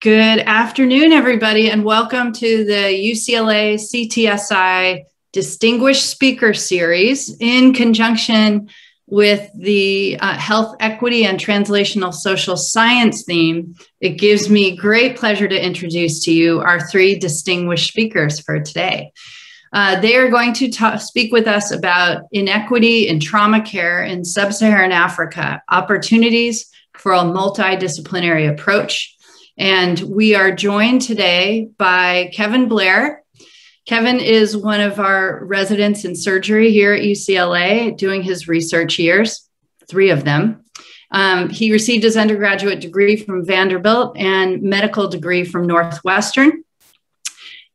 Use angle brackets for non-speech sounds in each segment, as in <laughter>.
Good afternoon, everybody, and welcome to the UCLA CTSI Distinguished Speaker Series in conjunction with the uh, Health Equity and Translational Social Science theme. It gives me great pleasure to introduce to you our three distinguished speakers for today. Uh, they are going to talk, speak with us about inequity in trauma care in sub Saharan Africa, opportunities for a multidisciplinary approach and we are joined today by Kevin Blair. Kevin is one of our residents in surgery here at UCLA doing his research years, three of them. Um, he received his undergraduate degree from Vanderbilt and medical degree from Northwestern.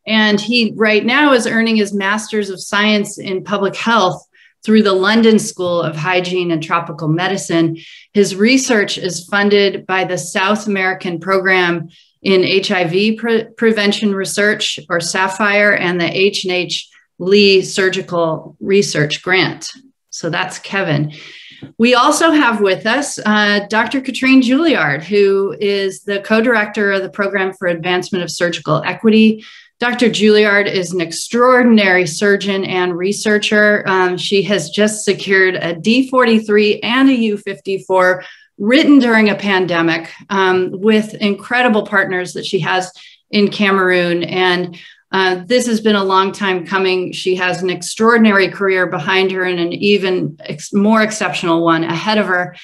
And he right now is earning his master's of science in public health through the London School of Hygiene and Tropical Medicine. His research is funded by the South American Program in HIV Pre- Prevention Research, or SAPHIRE, and the H&H Lee Surgical Research Grant. So that's Kevin. We also have with us uh, Dr. Catherine Juillard, who is the co director of the Program for Advancement of Surgical Equity Dr. Juillard is an extraordinary surgeon and researcher. Um, she has just secured a D43 and a U54 written during a pandemic um, with incredible partners that she has in Cameroon. And uh, this has been a long time coming. She has an extraordinary career behind her and an even ex- more exceptional one ahead of her.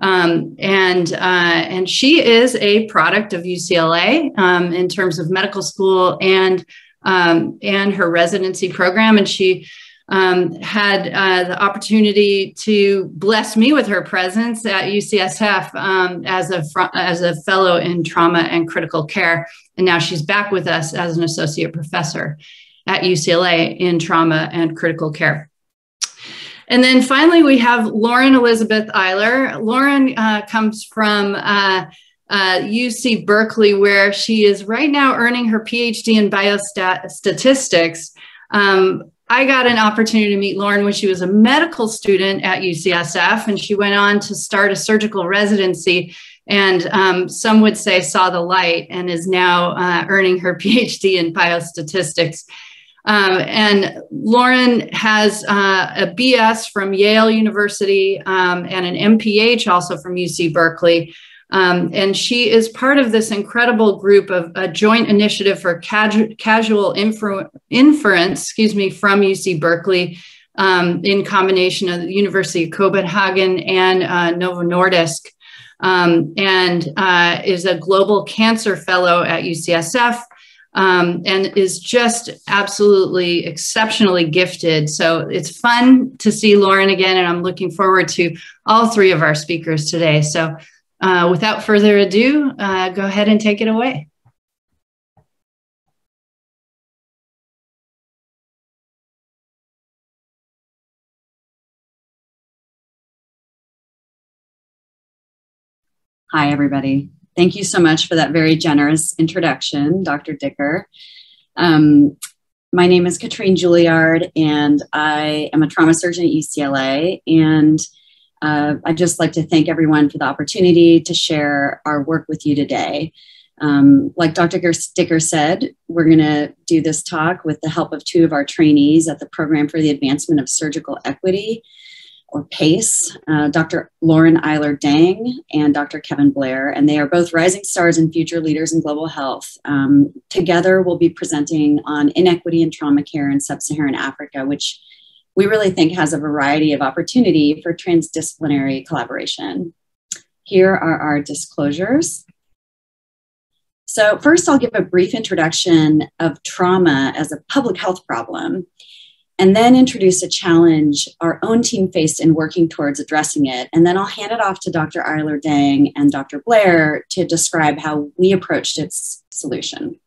Um, and uh, and she is a product of UCLA um, in terms of medical school and um, and her residency program. And she um, had uh, the opportunity to bless me with her presence at UCSF um, as a fr- as a fellow in trauma and critical care. And now she's back with us as an associate professor at UCLA in trauma and critical care. And then finally, we have Lauren Elizabeth Eyler. Lauren uh, comes from uh, uh, UC Berkeley, where she is right now earning her PhD in biostatistics. Um, I got an opportunity to meet Lauren when she was a medical student at UCSF, and she went on to start a surgical residency. And um, some would say saw the light and is now uh, earning her <laughs> PhD in biostatistics. Um, and Lauren has uh, a BS from Yale University um, and an MPH also from UC Berkeley. Um, and she is part of this incredible group of a joint initiative for casual, casual infer- inference, excuse me, from UC Berkeley um, in combination of the University of Copenhagen and uh, Novo Nordisk. Um, and uh, is a global cancer fellow at UCSF um, and is just absolutely exceptionally gifted. So it's fun to see Lauren again, and I'm looking forward to all three of our speakers today. So uh, without further ado, uh, go ahead and take it away. Hi, everybody. Thank you so much for that very generous introduction, Dr. Dicker. Um, my name is Catherine Juillard, and I am a trauma surgeon at UCLA. And uh, I'd just like to thank everyone for the opportunity to share our work with you today. Um, like Dr. Dicker said, we're going to do this talk with the help of two of our trainees at the Program for the Advancement of Surgical Equity or PACE, uh, Dr. Lauren Eyler Dang and Dr. Kevin Blair, and they are both rising stars and future leaders in global health. Um, together, we'll be presenting on inequity in trauma care in sub Saharan Africa, which we really think has a variety of opportunity for transdisciplinary collaboration. Here are our disclosures. So, first, I'll give a brief introduction of trauma as a public health problem and then introduce a challenge our own team faced in working towards addressing it. And then I'll hand it off to Dr. Eyler Dang and Dr. Blair to describe how we approached its solution.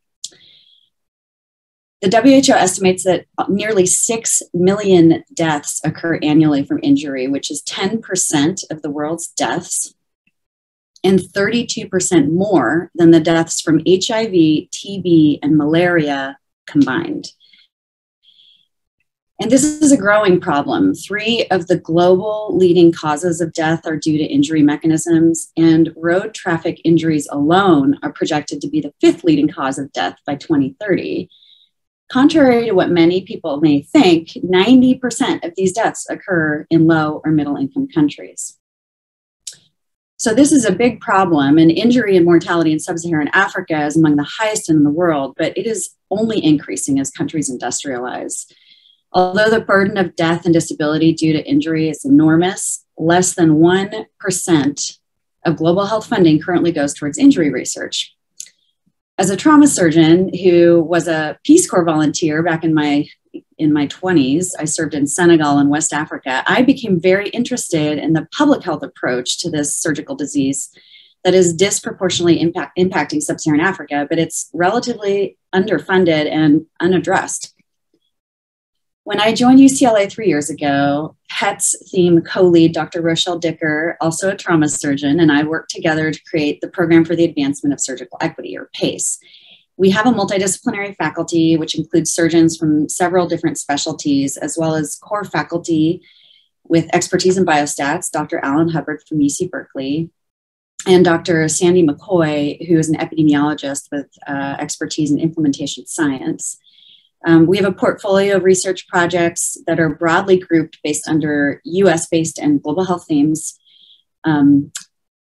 The WHO estimates that nearly 6 million deaths occur annually from injury, which is 10% of the world's deaths and 32% more than the deaths from HIV, TB, and malaria combined. And this is a growing problem. Three of the global leading causes of death are due to injury mechanisms, and road traffic injuries alone are projected to be the fifth leading cause of death by 2030. Contrary to what many people may think, 90% of these deaths occur in low or middle income countries. So, this is a big problem, and injury and mortality in sub Saharan Africa is among the highest in the world, but it is only increasing as countries industrialize. Although the burden of death and disability due to injury is enormous, less than 1% of global health funding currently goes towards injury research. As a trauma surgeon who was a Peace Corps volunteer back in my in my 20s, I served in Senegal and West Africa. I became very interested in the public health approach to this surgical disease that is disproportionately impact, impacting sub Saharan Africa, but it's relatively underfunded and unaddressed. When I joined UCLA three years ago, HET's theme co lead Dr. Rochelle Dicker, also a trauma surgeon, and I worked together to create the Program for the Advancement of Surgical Equity, or PACE. We have a multidisciplinary faculty, which includes surgeons from several different specialties, as well as core faculty with expertise in biostats, Dr. Alan Hubbard from UC Berkeley, and Dr. Sandy McCoy, who is an epidemiologist with uh, expertise in implementation science. Um, we have a portfolio of research projects that are broadly grouped based under US based and global health themes. Um,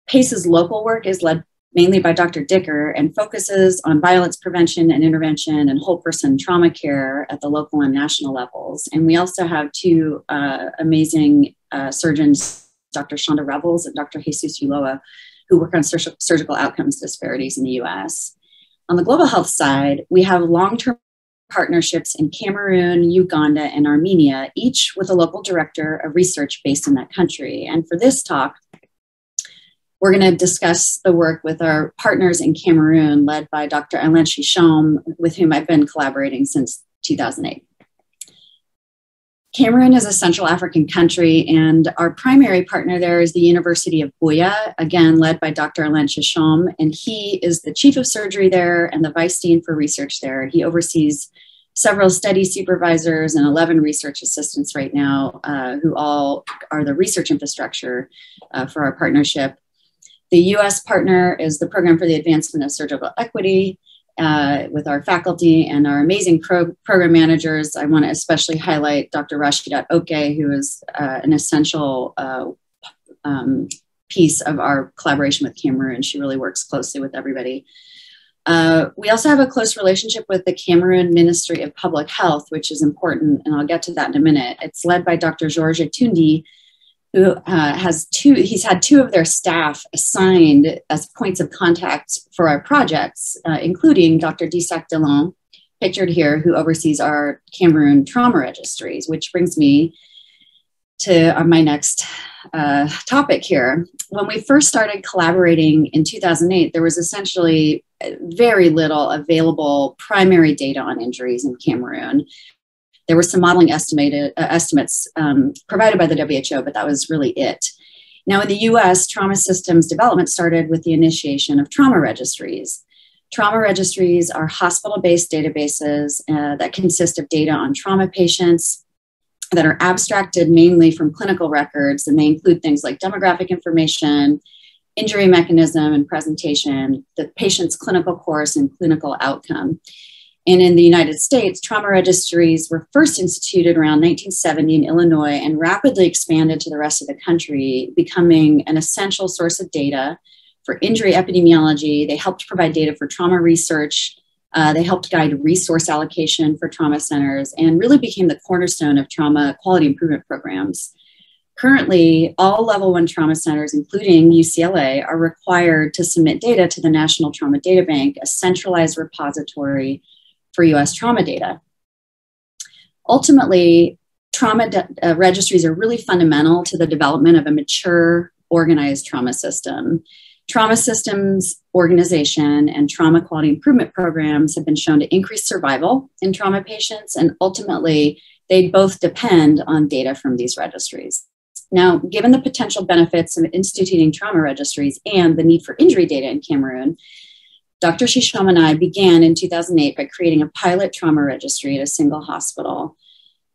PACE's local work is led mainly by Dr. Dicker and focuses on violence prevention and intervention and whole person trauma care at the local and national levels. And we also have two uh, amazing uh, surgeons, Dr. Shonda Revels and Dr. Jesus Ulloa, who work on sur- surgical outcomes disparities in the US. On the global health side, we have long term partnerships in Cameroon, Uganda, and Armenia, each with a local director of research based in that country. And for this talk, we're going to discuss the work with our partners in Cameroon, led by Dr. Alain Chichom, with whom I've been collaborating since 2008. Cameroon is a Central African country, and our primary partner there is the University of Buea, again led by Dr. Alain Chichom, and he is the chief of surgery there and the vice dean for research there. He oversees several study supervisors and 11 research assistants right now, uh, who all are the research infrastructure uh, for our partnership. The US partner is the Program for the Advancement of Surgical Equity, uh, with our faculty and our amazing pro- program managers. I want to especially highlight Dr. Rashidat Oke, who is uh, an essential uh, um, piece of our collaboration with Cameroon. She really works closely with everybody. Uh, we also have a close relationship with the Cameroon Ministry of Public Health, which is important, and I'll get to that in a minute. It's led by Dr. Georges Tundi, who uh, has two, he's had two of their staff assigned as points of contact for our projects, uh, including Dr. Dissak Delon, pictured here, who oversees our Cameroon trauma registries, which brings me to uh, my next uh, topic here. When we first started collaborating in 2008, there was essentially very little available primary data on injuries in Cameroon. There were some modeling estimated uh, estimates um, provided by the WHO, but that was really it. Now, in the US, trauma systems development started with the initiation of trauma registries. Trauma registries are hospital based databases uh, that consist of data on trauma patients that are abstracted mainly from clinical records, and they include things like demographic information, injury mechanism and presentation, the patient's clinical course, and clinical outcome. And in the United States, trauma registries were first instituted around 1970 in Illinois and rapidly expanded to the rest of the country, becoming an essential source of data for injury epidemiology. They helped provide data for trauma research. Uh, they helped guide resource allocation for trauma centers and really became the cornerstone of trauma quality improvement programs. Currently, all level one trauma centers, including UCLA, are required to submit data to the National Trauma Data Bank, a centralized repository for US trauma data. Ultimately, trauma de- uh, registries are really fundamental to the development of a mature, organized trauma system. Trauma systems organization and trauma quality improvement programs have been shown to increase survival in trauma patients, and ultimately, they both depend on data from these registries. Now, given the potential benefits of instituting trauma registries and the need for injury data in Cameroon, Dr. Chichom and I began in 2008 by creating a pilot trauma registry at a single hospital.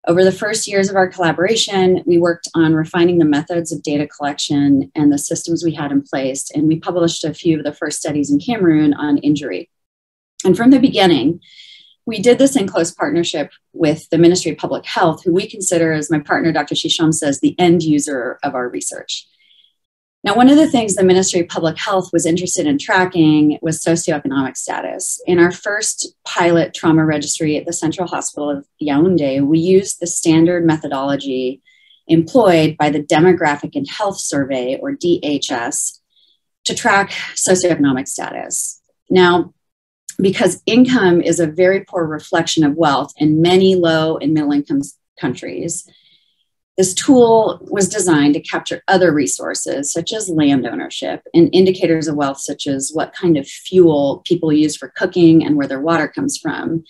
Over the first years of our collaboration, we worked on refining the methods of data collection and the systems we had in place, and we published a few of the first studies in Cameroon on injury. And from the beginning, we did this in close partnership with the Ministry of Public Health, who we consider, as my partner Dr. Chichom says, the end user of our research. Now, one of the things the Ministry of Public Health was interested in tracking was socioeconomic status. In our first pilot trauma registry at the Central Hospital of Yaoundé, we used the standard methodology employed by the Demographic and Health Survey, or DHS, to track socioeconomic status. Now, because income is a very poor reflection of wealth in many low and middle income countries, this tool was designed to capture other resources, such as land ownership, and indicators of wealth, such as what kind of fuel people use for cooking and where their water comes from.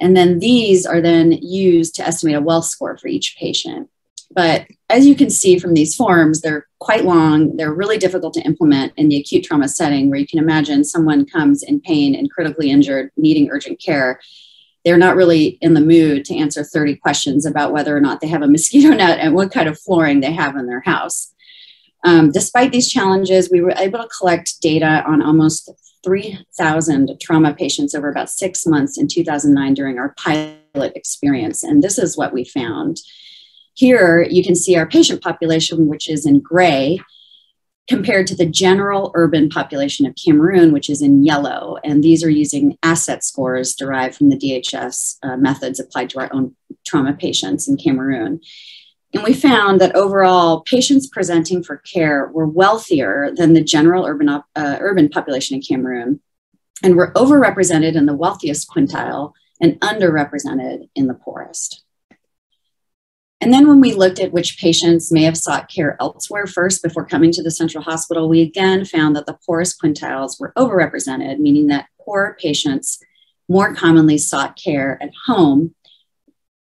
And then these are then used to estimate a wealth score for each patient. But as you can see from these forms, they're quite long. They're really difficult to implement in the acute trauma setting, where you can imagine someone comes in pain and critically injured, needing urgent care they're not really in the mood to answer 30 questions about whether or not they have a <laughs> mosquito net and what kind of flooring they have in their house. Um, despite these challenges, we were able to collect data on almost 3,000 trauma patients over about six months in 2009 during our pilot experience. And this is what we found. Here you can see our patient population, which is in gray, compared to the general urban population of Cameroon, which is in yellow. And these are using asset scores derived from the DHS uh, methods applied to our own trauma patients in Cameroon. And we found that overall, patients presenting for care were wealthier than the general urban, uh, urban population in Cameroon and were overrepresented in the wealthiest quintile and underrepresented in the poorest. And then when we looked at which patients may have sought care elsewhere first before coming to the central hospital, we again found that the poorest quintiles were overrepresented, meaning that poor patients more commonly sought care at home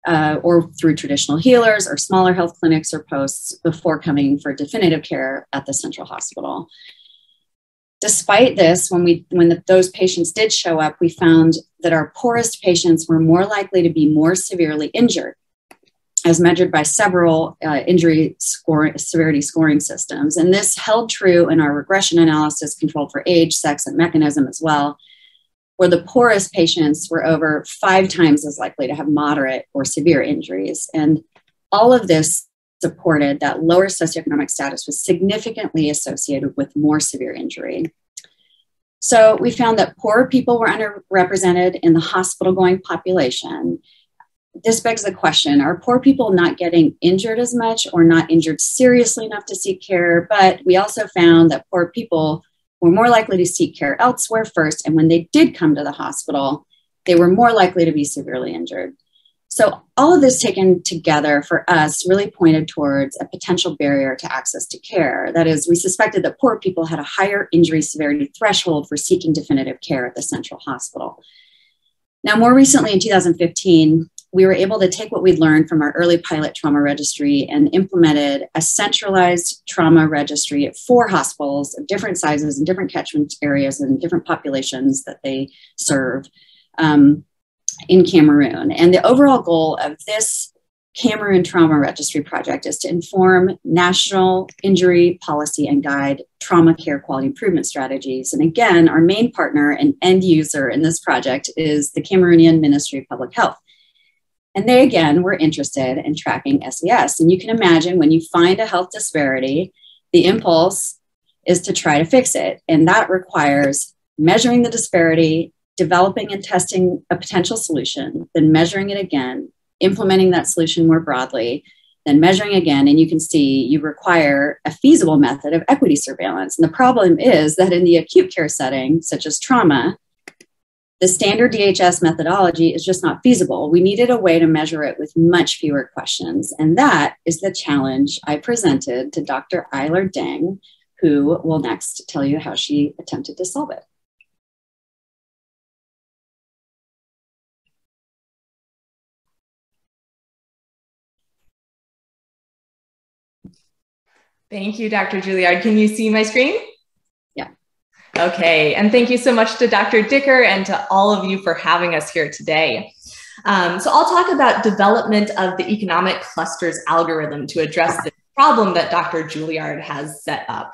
uh, or through traditional healers or smaller health clinics or posts before coming for definitive care at the central hospital. Despite this, when, we, when the, those patients did show up, we found that our poorest patients were more likely to be more severely injured as measured by several uh, injury score, severity scoring systems. And this held true in our regression analysis controlled for age, sex, and mechanism as well, where the poorest patients were over five times as likely to have moderate or severe injuries. And all of this supported that lower socioeconomic status was significantly associated with more severe injury. So we found that poorer people were underrepresented in the hospital going population this begs the question are poor people not getting injured as much or not injured seriously enough to seek care? But we also found that poor people were more likely to seek care elsewhere first. And when they did come to the hospital, they were more likely to be severely injured. So, all of this taken together for us really pointed towards a potential barrier to access to care. That is, we suspected that poor people had a higher injury severity threshold for seeking definitive care at the central hospital. Now, more recently in 2015, we were able to take what we'd learned from our early pilot trauma registry and implemented a centralized trauma registry at four hospitals of different sizes and different catchment areas and different populations that they serve um, in Cameroon. And the overall goal of this Cameroon Trauma Registry project is to inform national injury policy and guide trauma care quality improvement strategies. And again, our main partner and end user in this project is the Cameroonian Ministry of Public Health. And they again were interested in tracking SES. And you can imagine when you find a health disparity, the impulse is to try to fix it. And that requires measuring the disparity, developing and testing a potential solution, then measuring it again, implementing that solution more broadly, then measuring again. And you can see you require a feasible method of equity surveillance. And the problem is that in the acute care setting, such as trauma, the standard DHS methodology is just not feasible. We needed a way to measure it with much fewer questions. And that is the challenge I presented to Dr. Eyler Dang, who will next tell you how she attempted to solve it. Thank you, Dr. Juillard. Can you see my screen? Okay, and thank you so much to Dr. Dicker and to all of you for having us here today. Um, so I'll talk about development of the economic clusters algorithm to address the problem that Dr. Juillard has set up.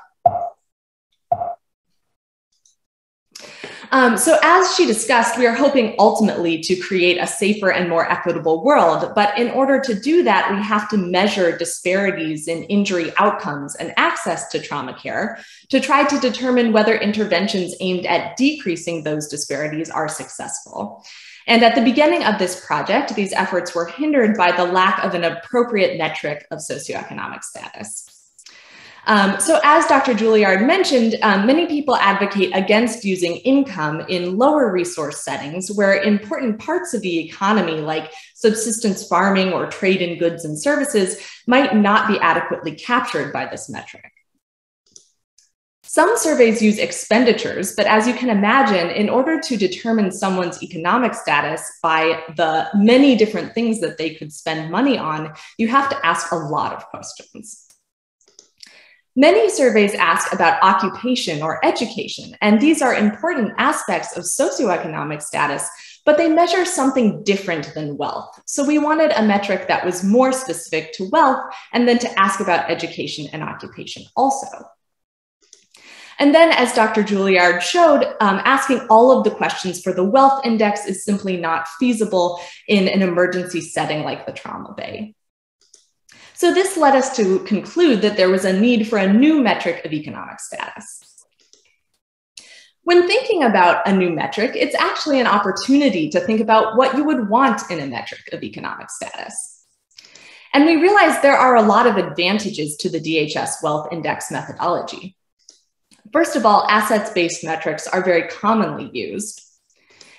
Um, so as she discussed, we are hoping ultimately to create a safer and more equitable world. But in order to do that, we have to measure disparities in injury outcomes and access to trauma care to try to determine whether interventions aimed at decreasing those disparities are successful. And at the beginning of this project, these efforts were hindered by the lack of an appropriate metric of socioeconomic status. Um, so as Dr. Juillard mentioned, um, many people advocate against using income in lower resource settings where important parts of the economy like subsistence farming or trade in goods and services might not be adequately captured by this metric. Some surveys use expenditures, but as you can imagine, in order to determine someone's economic status by the many different things that they could spend money on, you have to ask a lot of questions. Many surveys ask about occupation or education, and these are important aspects of socioeconomic status, but they measure something different than wealth. So we wanted a metric that was more specific to wealth and then to ask about education and occupation also. And then, as Dr. Juillard showed, um, asking all of the questions for the wealth index is simply not feasible in an emergency setting like the trauma bay. So this led us to conclude that there was a need for a new metric of economic status. When thinking about a new metric, it's actually an opportunity to think about what you would want in a metric of economic status. And we realized there are a lot of advantages to the DHS Wealth Index methodology. First of all, assets-based metrics are very commonly used.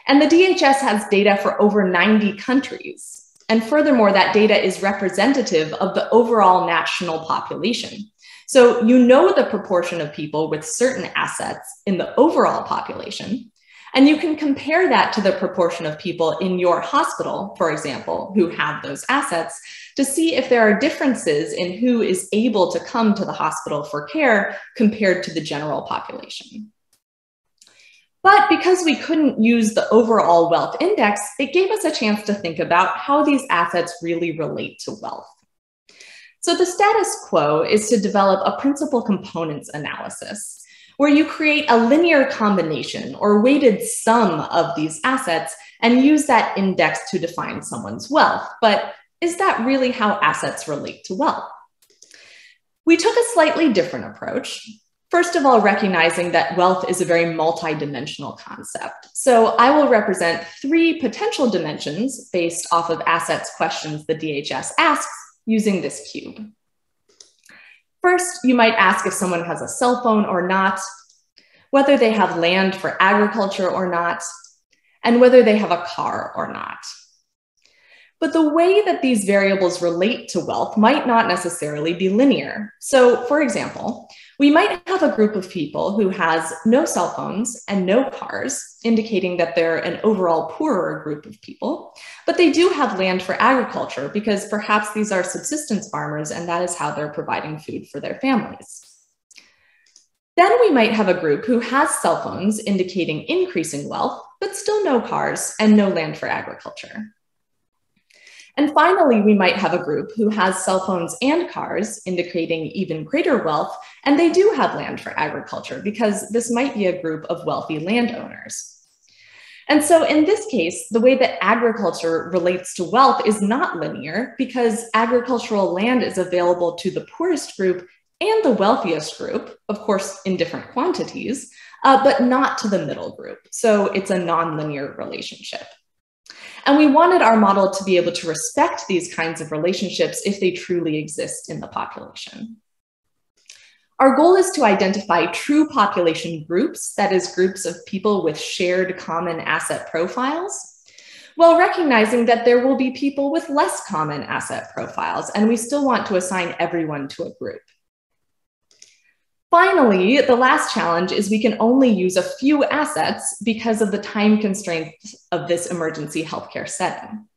And the DHS has data for over 90 countries. And furthermore, that data is representative of the overall national population. So you know the proportion of people with certain assets in the overall population, and you can compare that to the proportion of people in your hospital, for example, who have those assets to see if there are differences in who is able to come to the hospital for care compared to the general population. But because we couldn't use the overall wealth index, it gave us a chance to think about how these assets really relate to wealth. So the status quo is to develop a principal components analysis where you create a linear combination or weighted sum of these assets and use that index to define someone's wealth. But is that really how assets relate to wealth? We took a slightly different approach. First of all, recognizing that wealth is a very multidimensional concept. So I will represent three potential dimensions based off of assets questions the DHS asks using this cube. First, you might ask if someone has a cell phone or not, whether they have land for agriculture or not, and whether they have a car or not. But the way that these variables relate to wealth might not necessarily be linear. So, for example, we might have a group of people who has no cell phones and no cars, indicating that they're an overall poorer group of people, but they do have land for agriculture because perhaps these are subsistence farmers and that is how they're providing food for their families. Then we might have a group who has cell phones indicating increasing wealth, but still no cars and no land for agriculture. And finally, we might have a group who has cell phones and cars, indicating even greater wealth, and they do have land for agriculture because this might be a group of wealthy landowners. And so in this case, the way that agriculture relates to wealth is not linear because agricultural land is available to the poorest group and the wealthiest group, of course, in different quantities, uh, but not to the middle group. So it's a nonlinear relationship. And we wanted our model to be able to respect these kinds of relationships if they truly exist in the population. Our goal is to identify true population groups, that is, groups of people with shared common asset profiles, while recognizing that there will be people with less common asset profiles, and we still want to assign everyone to a group. Finally, the last challenge is we can only use a few assets because of the time constraints of this emergency healthcare setting.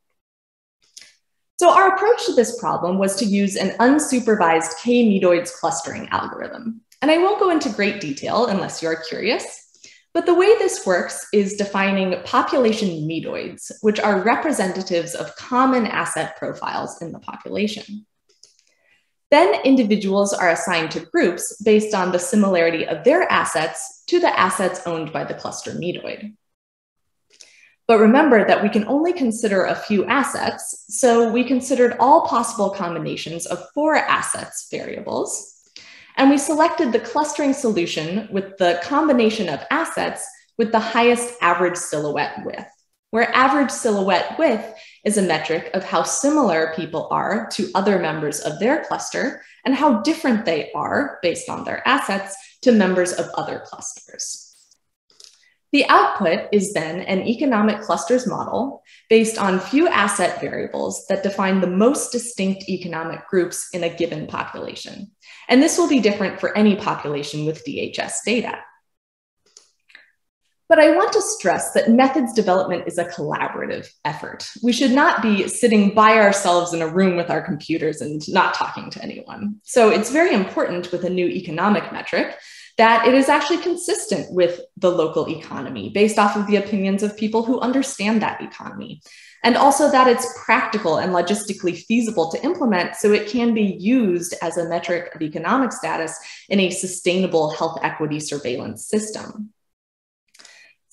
So our approach to this problem was to use an unsupervised k-medoids clustering algorithm. And I won't go into great detail unless you're curious, But the way this works is defining population medoids, which are representatives of common asset profiles in the population. Then individuals are assigned to groups based on the similarity of their assets to the assets owned by the cluster medoid. But remember that we can only consider a few assets, so we considered all possible combinations of four assets variables. And we selected the clustering solution with the combination of assets with the highest average silhouette width, where average silhouette width is a metric of how similar people are to other members of their cluster and how different they are based on their assets to members of other clusters. The output is then an economic clusters model based on few asset variables that define the most distinct economic groups in a given population. And this will be different for any population with DHS data. But I want to stress that methods development is a collaborative effort. We should not be sitting by ourselves in a room with our computers and not talking to anyone. So it's very important with a new economic metric that it is actually consistent with the local economy based off of the opinions of people who understand that economy. And also that it's practical and logistically feasible to implement so it can be used as a metric of economic status in a sustainable health equity surveillance system.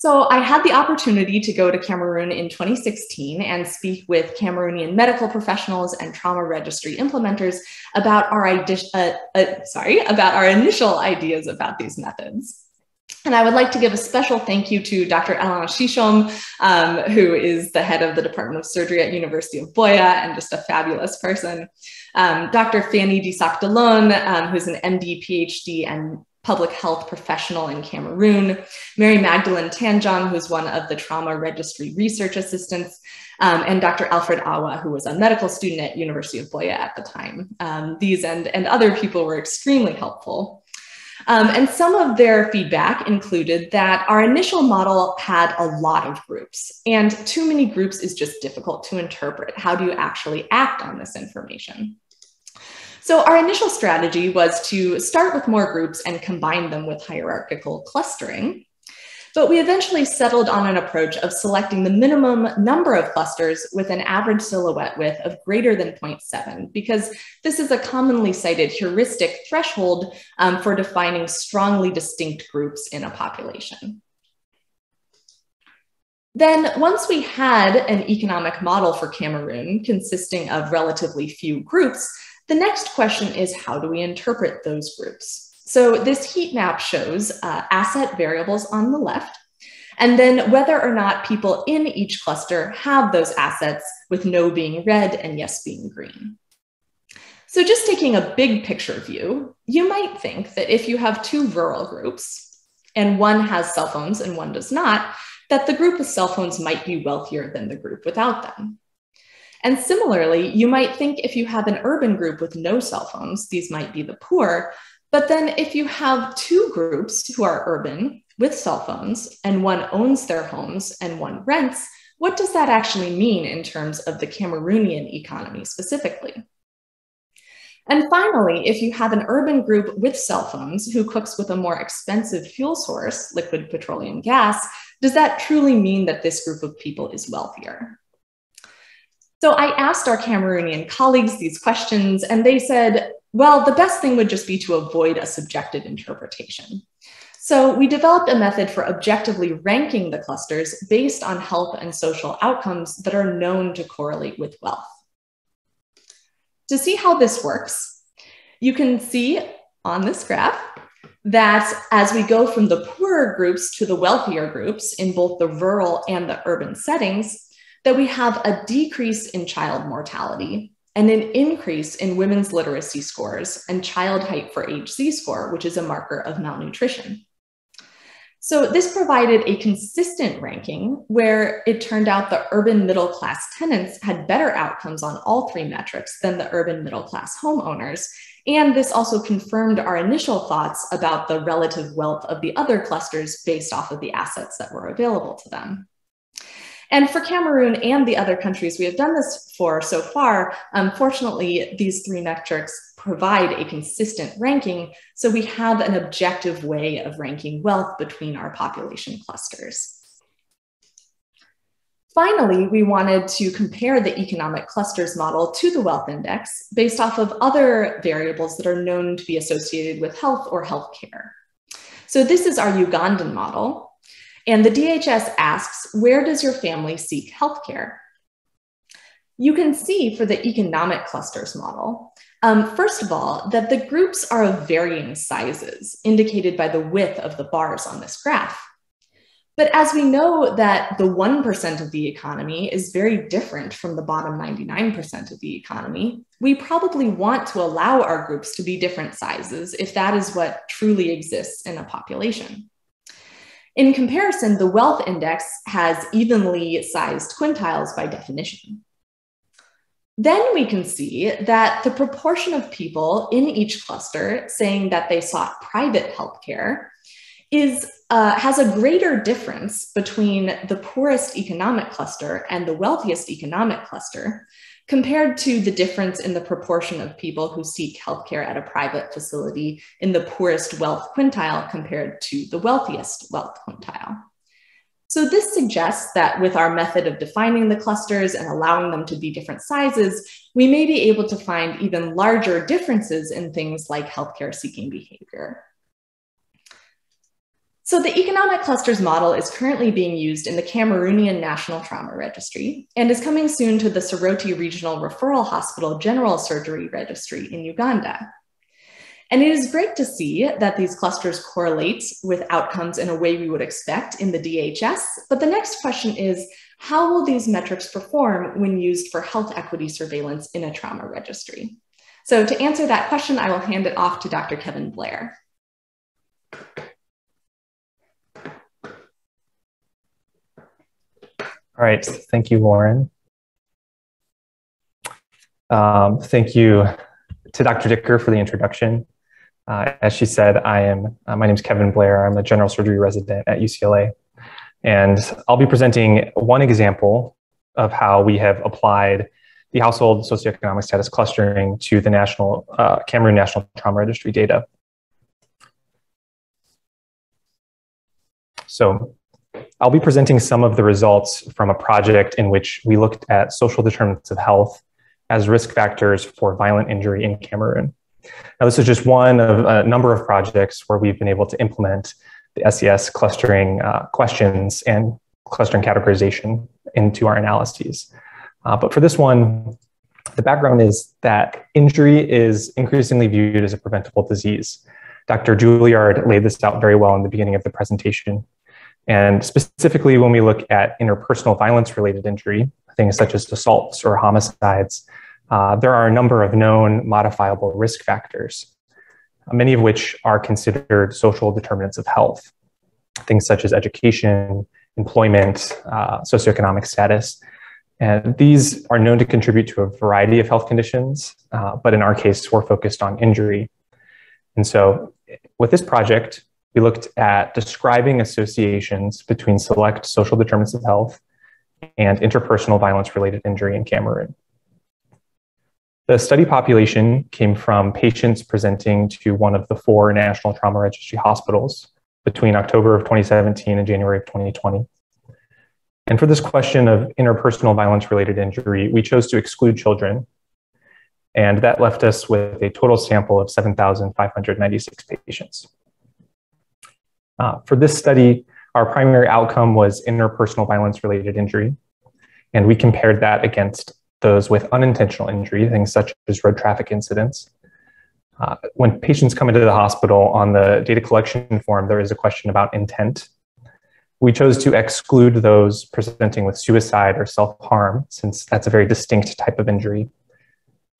So I had the opportunity to go to Cameroon in 2016 and speak with Cameroonian medical professionals and trauma registry implementers about our uh, uh, sorry about our initial ideas about these methods. And I would like to give a special thank you to Dr. Alain Chichom, um, who is the head of the Department of Surgery at University of Buea and just a fabulous person. Um, Dr. Fanny Dissak Delon, um, who's an MD, PhD, and public health professional in Cameroon, Mary Magdalene Tanjong, who's one of the trauma registry research assistants, um, and Dr. Alfred Awa, who was a medical student at University of Buea at the time. Um, these and, and other people were extremely helpful. Um, and some of their feedback included that our initial model had a lot of groups, and too many groups is just difficult to interpret. How do you actually act on this information? So our initial strategy was to start with more groups and combine them with hierarchical clustering. But we eventually settled on an approach of selecting the minimum number of clusters with an average silhouette width of greater than 0.7, because this is a commonly cited heuristic threshold um, for defining strongly distinct groups in a population. Then once we had an economic model for Cameroon consisting of relatively few groups, the next question is how do we interpret those groups? So this heat map shows uh, asset variables on the left, and then whether or not people in each cluster have those assets with no being red and yes being green. So just taking a big picture view, you might think that if you have two rural groups and one has cell phones and one does not, that the group with cell phones might be wealthier than the group without them. And similarly, you might think if you have an urban group with no cell phones, these might be the poor. But then if you have two groups who are urban with cell phones and one owns their homes and one rents, what does that actually mean in terms of the Cameroonian economy specifically? And finally, if you have an urban group with cell phones who cooks with a more expensive fuel source, liquid petroleum gas, does that truly mean that this group of people is wealthier? So I asked our Cameroonian colleagues these questions, and they said, well, the best thing would just be to avoid a subjective interpretation. So we developed a method for objectively ranking the clusters based on health and social outcomes that are known to correlate with wealth. To see how this works, you can see on this graph that as we go from the poorer groups to the wealthier groups in both the rural and the urban settings, that we have a decrease in child mortality and an increase in women's literacy scores and child height for age Z score, which is a marker of malnutrition. So this provided a consistent ranking where it turned out the urban middle class tenants had better outcomes on all three metrics than the urban middle class homeowners. And this also confirmed our initial thoughts about the relative wealth of the other clusters based off of the assets that were available to them. And for Cameroon and the other countries we have done this for so far, um, unfortunately, these three metrics provide a consistent ranking, so we have an objective way of ranking wealth between our population clusters. Finally, we wanted to compare the economic clusters model to the wealth index based off of other variables that are known to be associated with health or healthcare. So this is our Ugandan model. And the DHS asks, where does your family seek healthcare? You can see for the economic clusters model, um, first of all, that the groups are of varying sizes, indicated by the width of the bars on this graph. But as we know that the 1% of the economy is very different from the bottom 99% of the economy, we probably want to allow our groups to be different sizes if that is what truly exists in a population. In comparison, the wealth index has evenly sized quintiles by definition. Then we can see that the proportion of people in each cluster saying that they sought private healthcare is uh, has a greater difference between the poorest economic cluster and the wealthiest economic cluster compared to the difference in the proportion of people who seek healthcare at a private facility in the poorest wealth quintile compared to the wealthiest wealth quintile. So this suggests that with our method of defining the clusters and allowing them to be different sizes, we may be able to find even larger differences in things like healthcare seeking behavior. So the economic clusters model is currently being used in the Cameroonian National Trauma Registry and is coming soon to the Soroti Regional Referral Hospital General Surgery Registry in Uganda. And it is great to see that these clusters correlate with outcomes in a way we would expect in the DHS. But the next question is, how will these metrics perform when used for health equity surveillance in a trauma registry? So to answer that question, I will hand it off to Dr. Kevin Blair. All right, thank you, Lauren. Um, thank you to Dr. Dicker for the introduction. Uh, as she said, I am, uh, my name is Kevin Blair. I'm a general surgery resident at UCLA. And I'll be presenting one example of how we have applied the household socioeconomic status clustering to the national uh, Cameroon National Trauma Registry data. So I'll be presenting some of the results from a project in which we looked at social determinants of health as risk factors for violent injury in Cameroon. Now, this is just one of a number of projects where we've been able to implement the SES clustering uh, questions and clustering categorization into our analyses. Uh, but for this one, the background is that injury is increasingly viewed as a preventable disease. Dr. Juillard laid this out very well in the beginning of the presentation. And specifically, when we look at interpersonal violence related injury, things such as assaults or homicides, uh, there are a number of known modifiable risk factors, many of which are considered social determinants of health. Things such as education, employment, uh, socioeconomic status. And these are known to contribute to a variety of health conditions, uh, but in our case, we're focused on injury. And so with this project, we looked at describing associations between select social determinants of health and interpersonal violence related injury in Cameroon. The study population came from patients presenting to one of the four National Trauma Registry hospitals between October of 2017 and January of 2020. And for this question of interpersonal violence related injury, we chose to exclude children. And that left us with a total sample of 7,596 patients. Uh, for this study, our primary outcome was interpersonal violence related injury. And we compared that against those with unintentional injury, things such as road traffic incidents. Uh, when patients come into the hospital on the data collection form, there is a question about intent. We chose to exclude those presenting with suicide or self harm, since that's a very distinct type of injury.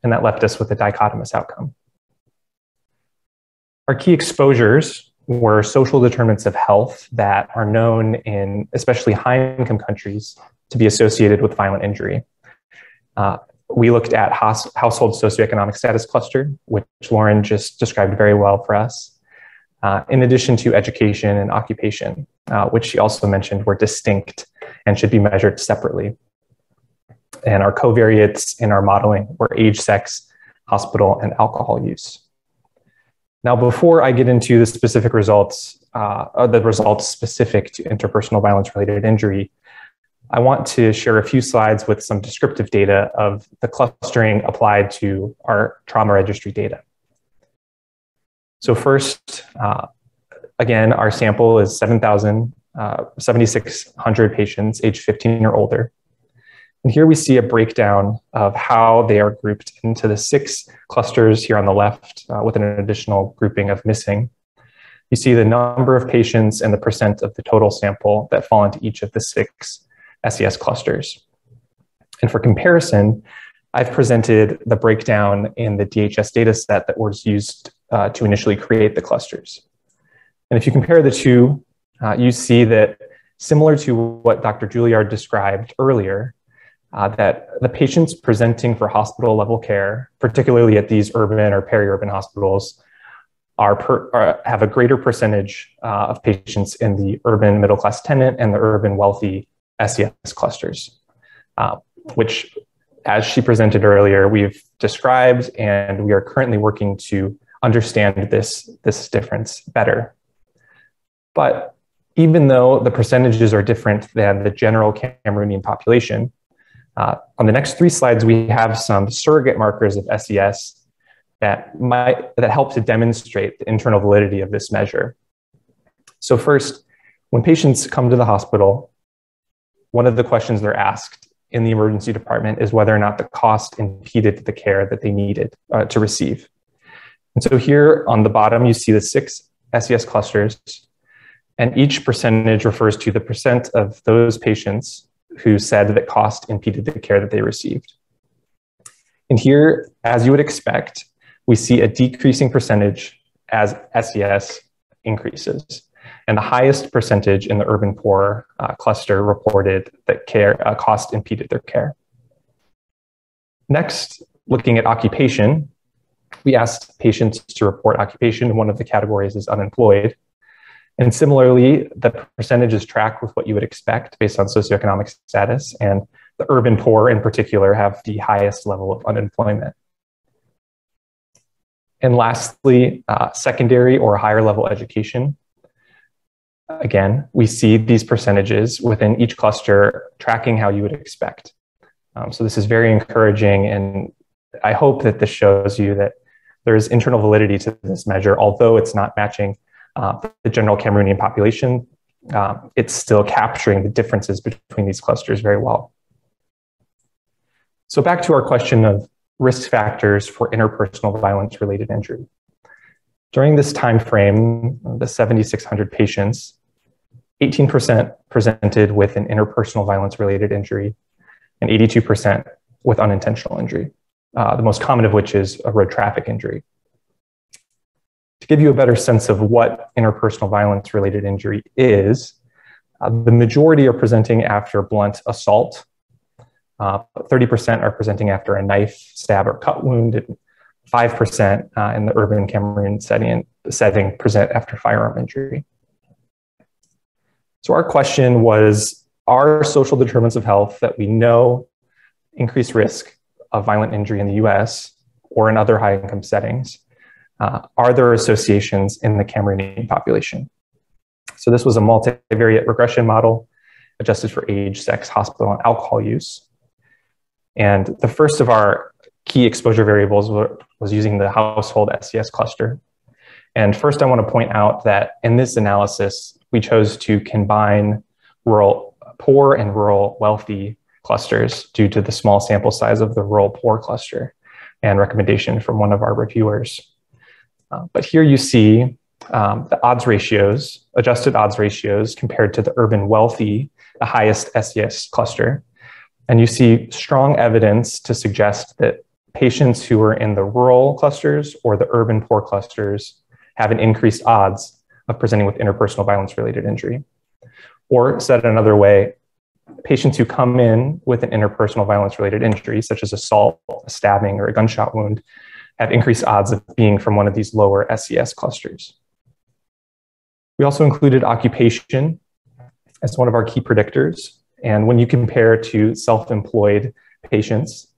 And that left us with a dichotomous outcome. Our key exposures were social determinants of health that are known in especially high income countries to be associated with violent injury. Uh, we looked at house, household socioeconomic status cluster, which Lauren just described very well for us, uh, in addition to education and occupation, uh, which she also mentioned were distinct and should be measured separately. And our covariates in our modeling were age, sex, hospital, and alcohol use. Now, before I get into the specific results, uh, the results specific to interpersonal violence related injury, I want to share a few slides with some descriptive data of the clustering applied to our trauma registry data. So first, uh, again, our sample is 7,000, uh, 7,600 patients aged 15 or older. And here we see a breakdown of how they are grouped into the six clusters here on the left uh, with an additional grouping of missing. You see the number of patients and the percent of the total sample that fall into each of the six SES clusters. And for comparison, I've presented the breakdown in the DHS dataset that was used uh, to initially create the clusters. And if you compare the two, uh, you see that similar to what Dr. Juillard described earlier, uh, that the patients presenting for hospital level care, particularly at these urban or peri-urban hospitals, are, per, are have a greater percentage uh, of patients in the urban middle class tenant and the urban wealthy SES clusters, uh, which, as she presented earlier, we've described and we are currently working to understand this, this difference better. But even though the percentages are different than the general Cameroonian population, uh, on the next three slides, we have some surrogate markers of SES that might that help to demonstrate the internal validity of this measure. So first, when patients come to the hospital, one of the questions they're asked in the emergency department is whether or not the cost impeded the care that they needed uh, to receive. And so here on the bottom, you see the six SES clusters, and each percentage refers to the percent of those patients who said that cost impeded the care that they received. And here, as you would expect, we see a decreasing percentage as SES increases. And the highest percentage in the urban poor uh, cluster reported that care uh, cost impeded their care. Next, looking at occupation, we asked patients to report occupation. One of the categories is unemployed. And similarly, the percentages track with what you would expect based on socioeconomic status. And the urban poor in particular have the highest level of unemployment. And lastly, uh, secondary or higher level education. Again, we see these percentages within each cluster tracking how you would expect. Um, so this is very encouraging. And I hope that this shows you that there is internal validity to this measure, although it's not matching uh, the general Cameroonian population, uh, it's still capturing the differences between these clusters very well. So back to our question of risk factors for interpersonal violence related injury. During this time frame, the 7,600 patients, 18% presented with an interpersonal violence related injury and 82% with unintentional injury, uh, the most common of which is a road traffic injury. To give you a better sense of what interpersonal violence related injury is, uh, the majority are presenting after blunt assault. Uh, 30% are presenting after a knife, stab, or cut wound. And 5% uh, in the urban Cameroon setting, setting present after firearm injury. So our question was, are social determinants of health that we know increase risk of violent injury in the US or in other high income settings uh, are there associations in the Cameroonian population? So this was a multivariate regression model adjusted for age, sex, hospital, and alcohol use. And the first of our key exposure variables were, was using the household SES cluster. And first, I want to point out that in this analysis, we chose to combine rural poor and rural wealthy clusters due to the small sample size of the rural poor cluster and recommendation from one of our reviewers. Uh, but here you see um, the odds ratios, adjusted odds ratios compared to the urban wealthy, the highest SES cluster. And you see strong evidence to suggest that patients who are in the rural clusters or the urban poor clusters have an increased odds of presenting with interpersonal violence related injury. Or said another way, patients who come in with an interpersonal violence related injury, such as assault, a stabbing, or a gunshot wound, have increased odds of being from one of these lower SES clusters. We also included occupation as one of our key predictors. And when you compare to self employed patients,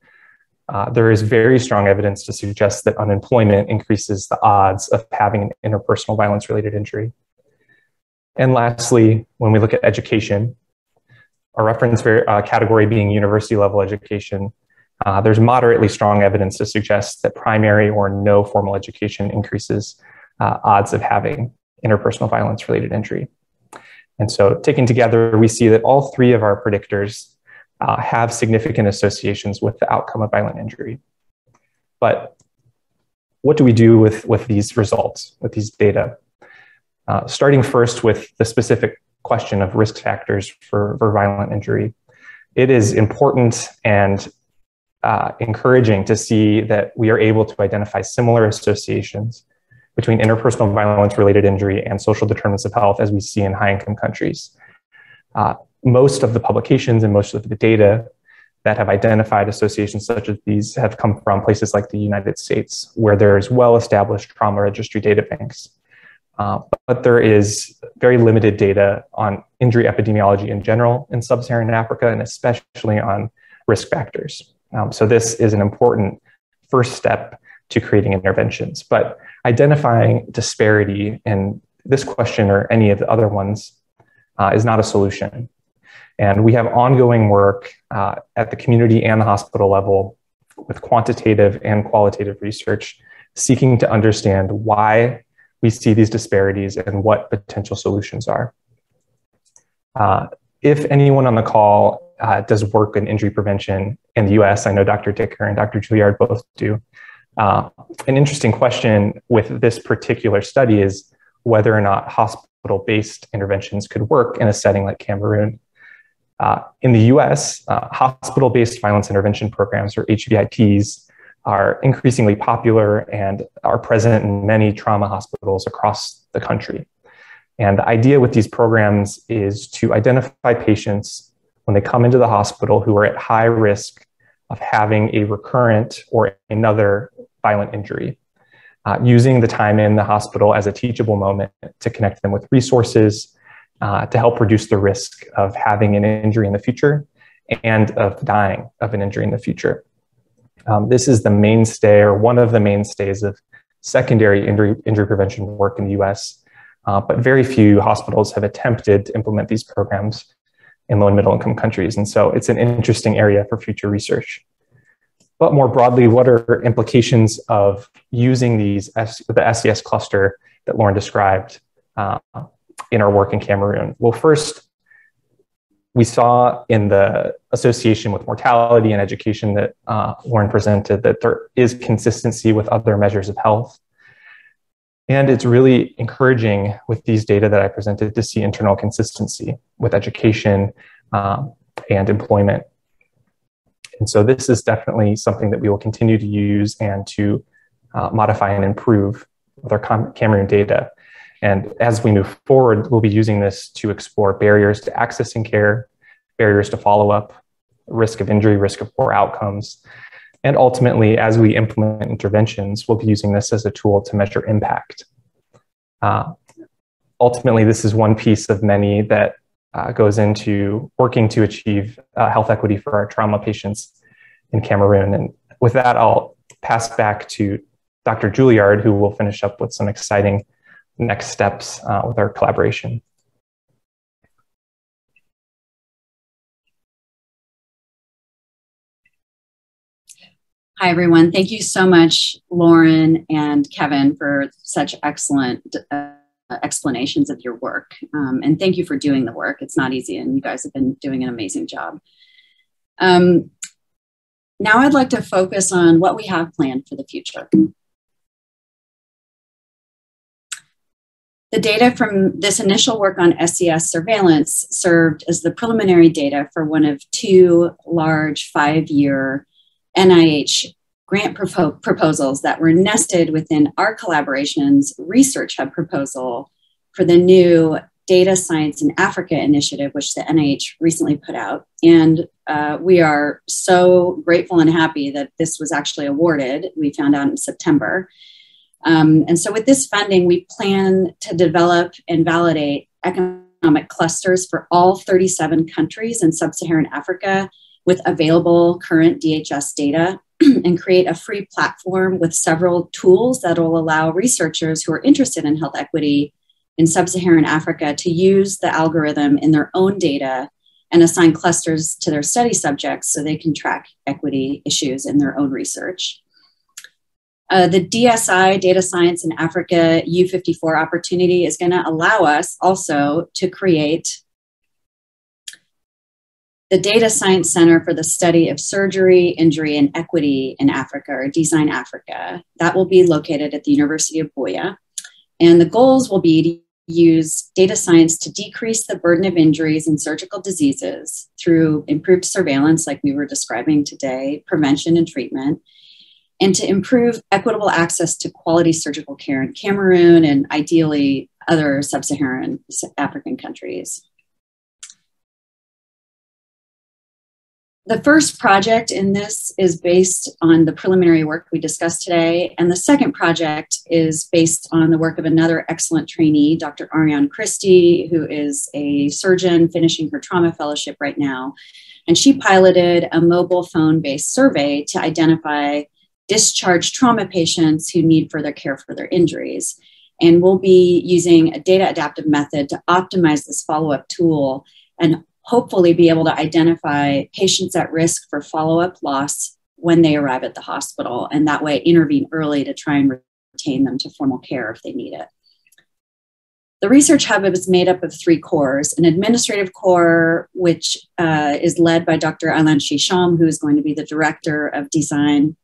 uh, there is very strong evidence to suggest that unemployment increases the odds of having an interpersonal violence related injury. And lastly, when we look at education, our reference uh, category being university level education, uh, there's moderately strong evidence to suggest that primary or no formal education increases uh, odds of having interpersonal violence related injury. And so, taken together, we see that all three of our predictors uh, have significant associations with the outcome of violent injury. But what do we do with, with these results, with these data? Uh, starting first with the specific question of risk factors for, for violent injury, it is important and uh, encouraging to see that we are able to identify similar associations between interpersonal violence related injury and social determinants of health as we see in high income countries. Uh, most of the publications and most of the data that have identified associations such as these have come from places like the United States, where there's well established trauma registry data banks. Uh, but there is very limited data on injury epidemiology in general in sub Saharan Africa and especially on risk factors. Um, so, this is an important first step to creating interventions. But identifying disparity in this question or any of the other ones uh, is not a solution. And we have ongoing work uh, at the community and the hospital level with quantitative and qualitative research seeking to understand why we see these disparities and what potential solutions are. Uh, if anyone on the call uh, does work in injury prevention in the US, I know Dr. Dicker and Dr. Juillard both do. Uh, an interesting question with this particular study is whether or not hospital based interventions could work in a setting like Cameroon. Uh, in the US, uh, hospital based violence intervention programs, or HVIPs, are increasingly popular and are present in many trauma hospitals across the country. And the idea with these programs is to identify patients when they come into the hospital who are at high risk of having a recurrent or another violent injury, uh, using the time in the hospital as a teachable moment to connect them with resources uh, to help reduce the risk of having an injury in the future and of dying of an injury in the future. Um, this is the mainstay or one of the mainstays of secondary injury, injury prevention work in the US, uh, but very few hospitals have attempted to implement these programs in low and middle income countries. And so it's an interesting area for future research. But more broadly, what are implications of using these the SES cluster that Lauren described uh, in our work in Cameroon? Well, first, we saw in the association with mortality and education that uh, Lauren presented that there is consistency with other measures of health. And it's really encouraging with these data that I presented to see internal consistency with education um, and employment. And so this is definitely something that we will continue to use and to uh, modify and improve with our Cameroon data. And as we move forward, we'll be using this to explore barriers to accessing care, barriers to follow up, risk of injury, risk of poor outcomes. And ultimately, as we implement interventions, we'll be using this as a tool to measure impact. Uh, ultimately, this is one piece of many that uh, goes into working to achieve uh, health equity for our trauma patients in Cameroon. And with that, I'll pass back to Dr. Juillard, who will finish up with some exciting next steps uh, with our collaboration. Hi, everyone. Thank you so much, Lauren and Kevin, for such excellent uh, explanations of your work. Um, and thank you for doing the work. It's not easy, and you guys have been doing an amazing job. Um, now, I'd like to focus on what we have planned for the future. The data from this initial work on SES surveillance served as the preliminary data for one of two large five year NIH grant propo proposals that were nested within our collaboration's Research Hub proposal for the new Data Science in Africa initiative, which the NIH recently put out. And uh, we are so grateful and happy that this was actually awarded. We found out in September. Um, and so, with this funding, we plan to develop and validate economic clusters for all 37 countries in sub Saharan Africa with available current DHS data <clears throat> and create a free platform with several tools that will allow researchers who are interested in health equity in sub Saharan Africa to use the algorithm in their own data and assign clusters to their study subjects so they can track equity issues in their own research. Uh, the DSI, Data Science in Africa U54 opportunity is going to allow us also to create the Data Science Center for the Study of Surgery, Injury, and Equity in Africa, or Design Africa. That will be located at the University of Buea. And the goals will be to use data science to decrease the burden of injuries and surgical diseases through improved surveillance, like we were describing today, prevention and treatment, and to improve equitable access to quality surgical care in Cameroon and ideally other sub Saharan African countries. The first project in this is based on the preliminary work we discussed today, and the second project is based on the work of another excellent trainee, Dr. Ariane Christie, who is a surgeon finishing her trauma fellowship right now. And she piloted a mobile phone based survey to identify discharged trauma patients who need further care for their injuries. And we'll be using a data adaptive method to optimize this follow up tool and hopefully be able to identify patients at risk for follow up loss when they arrive at the hospital, and that way intervene early to try and retain them to formal care if they need it. The research hub is made up of three cores an administrative core, which uh, is led by Dr. Alain Chichom, who is going to be the director of design,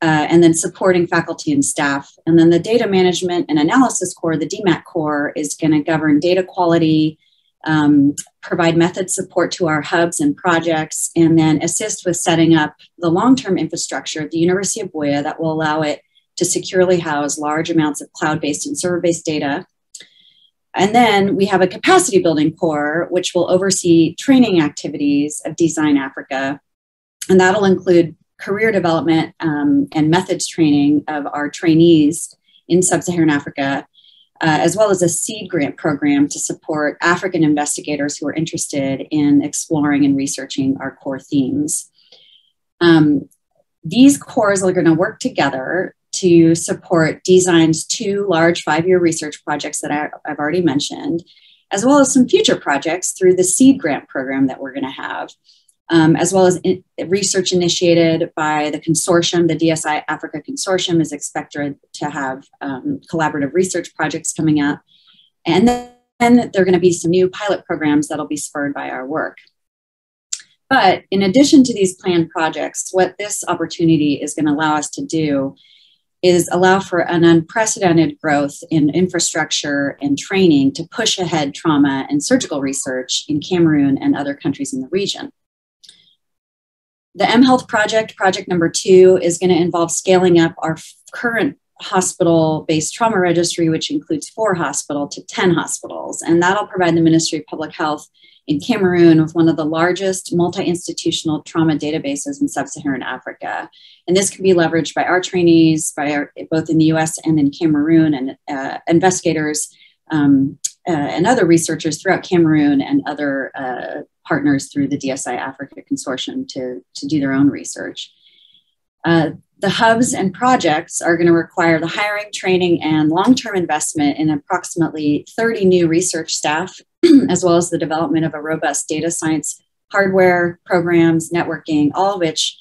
uh, and then supporting faculty and staff. And then the data management and analysis core, the DMAT core, is going to govern data quality, um, provide method support to our hubs and projects, and then assist with setting up the long term infrastructure at the University of Buea that will allow it to securely house large amounts of cloud based and server based data. And then we have a capacity building core, which will oversee training activities of Design Africa. And that'll include career development um, and methods training of our trainees in sub Saharan Africa, uh, as well as a seed grant program to support African investigators who are interested in exploring and researching our core themes. Um, these cores are going to work together to support Design's two large five year research projects that I, I've already mentioned, as well as some future projects through the seed grant program that we're going to have um, as well as in, research initiated by the consortium. The DSI Africa Consortium is expected to have um, collaborative research projects coming up. And then, there are going to be some new pilot programs that'll be spurred by our work. But in addition to these planned projects, what this opportunity is going to allow us to do is allow for an unprecedented growth in infrastructure and training to push ahead trauma and surgical research in Cameroon and other countries in the region. The M Health project, project number two, is going to involve scaling up our current hospital based trauma registry, which includes four hospitals, to 10 hospitals. And that'll provide the Ministry of Public Health in Cameroon with one of the largest multi institutional trauma databases in sub Saharan Africa. And this can be leveraged by our trainees, by our, both in the US and in Cameroon, and uh, investigators um, uh, and other researchers throughout Cameroon and other uh, partners through the DSI Africa Consortium to, to do their own research. Uh, the hubs and projects are going to require the hiring, training, and long term investment in approximately 30 new research staff, <clears throat> as well as the development of a robust data science hardware, programs, networking, all of which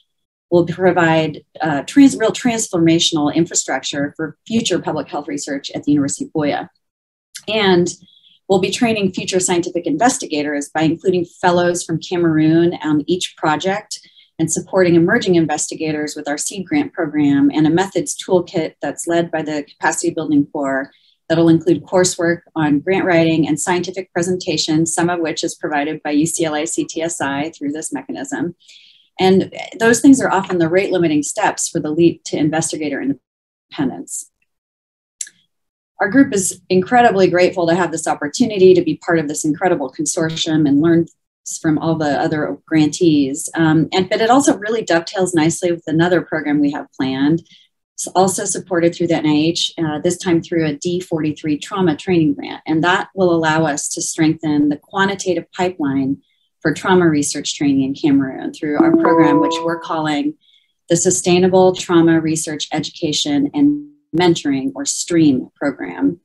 will provide uh, trans- real transformational infrastructure for future public health research at the University of Buea. And We'll be training future scientific investigators by including fellows from Cameroon on each project and supporting emerging investigators with our seed grant program and a methods toolkit that's led by the capacity building core that'll include coursework on grant writing and scientific presentations, some of which is provided by UCLA CTSI through this mechanism. And those things are often the rate limiting steps for the leap to investigator independence our group is incredibly grateful to have this opportunity to be part of this incredible consortium and learn from all the other grantees. Um, and but it also really dovetails nicely with another program we have planned, It's also supported through the NIH, uh, this time through a D43 trauma training grant. And that will allow us to strengthen the quantitative pipeline for trauma research training in Cameroon through our program, which we're calling the Sustainable Trauma Research Education and Mentoring, or STREAM program.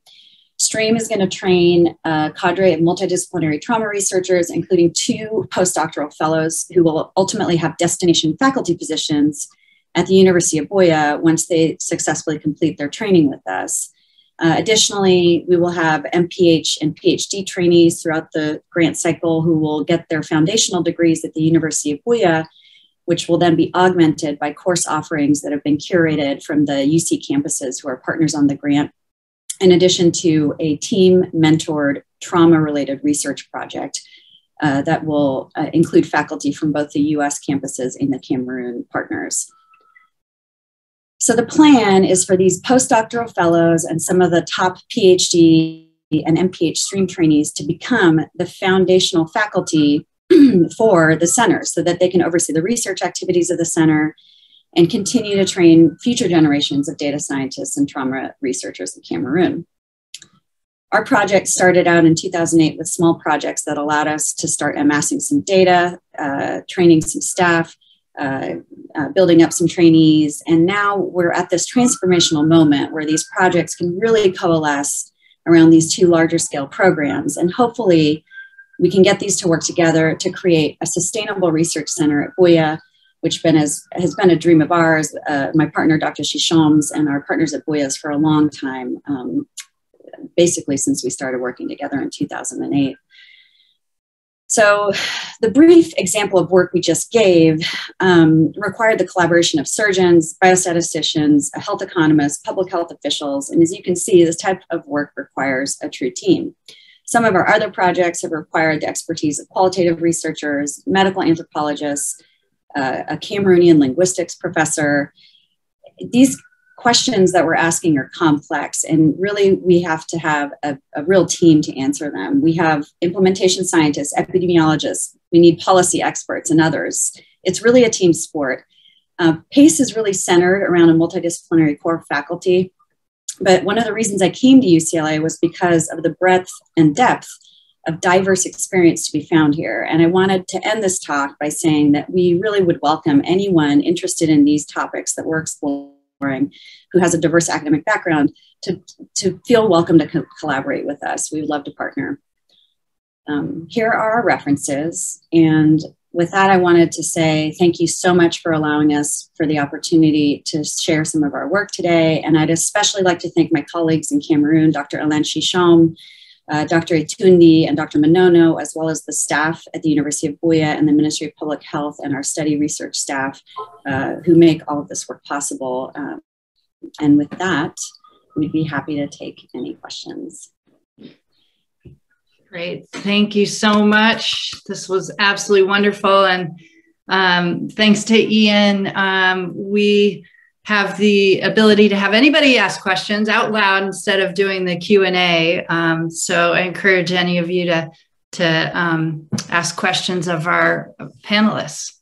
STREAM is going to train a cadre of multidisciplinary trauma researchers, including two postdoctoral fellows who will ultimately have destination faculty positions at the University of Buea once they successfully complete their training with us. Uh, additionally, we will have MPH and PhD trainees throughout the grant cycle who will get their foundational degrees at the University of Buea, which will then be augmented by course offerings that have been curated from the UC campuses who are partners on the grant, in addition to a team mentored trauma related research project uh, that will uh, include faculty from both the US campuses and the Cameroon partners. So the plan is for these postdoctoral fellows and some of the top PhD and MPH stream trainees to become the foundational faculty <clears throat> for the center so that they can oversee the research activities of the center and continue to train future generations of data scientists and trauma researchers in Cameroon. Our project started out in 2008 with small projects that allowed us to start amassing some data, uh, training some staff, uh, uh, building up some trainees. And now we're at this transformational moment where these projects can really coalesce around these two larger scale programs. And hopefully, we can get these to work together to create a sustainable research center at Buea, which been as, has been a dream of ours, uh, my partner, Dr. Chichoms, and our partners at Buea's for a long time, um, basically since we started working together in 2008. So, the brief example of work we just gave um, required the collaboration of surgeons, biostatisticians, health economists, public health officials, and as you can see, this type of work requires a true team. Some of our other projects have required the expertise of qualitative researchers, medical anthropologists, uh, a Cameroonian linguistics professor. These questions that we're asking are complex and really we have to have a, a, real team to answer them. We have implementation scientists epidemiologists we need policy experts and others. It's really a team sport. Uh, pace is really centered around a multidisciplinary core faculty but one of the reasons i came to ucla was because of the breadth and depth of diverse experience to be found here and i wanted to end this talk by saying that we really would welcome anyone interested in these topics that we're exploring who has a diverse academic background to, to feel welcome to co collaborate with us. We would love to partner. Um, here are our references. And with that, I wanted to say thank you so much for allowing us for the opportunity to share some of our work today. And I'd especially like to thank my colleagues in Cameroon, Dr. Alain Chichom, uh, Dr. Etundi and Dr. Manono, as well as the staff at the University of Buea and the Ministry of Public Health and our study research staff uh, who make all of this work possible. Um, and with that, we'd be happy to take any questions. Great. Thank you so much. This was absolutely wonderful. And um, thanks to Ian, um, we have the ability to have anybody ask questions out loud instead of doing the q&a um, so i encourage any of you to to um, ask questions of our panelists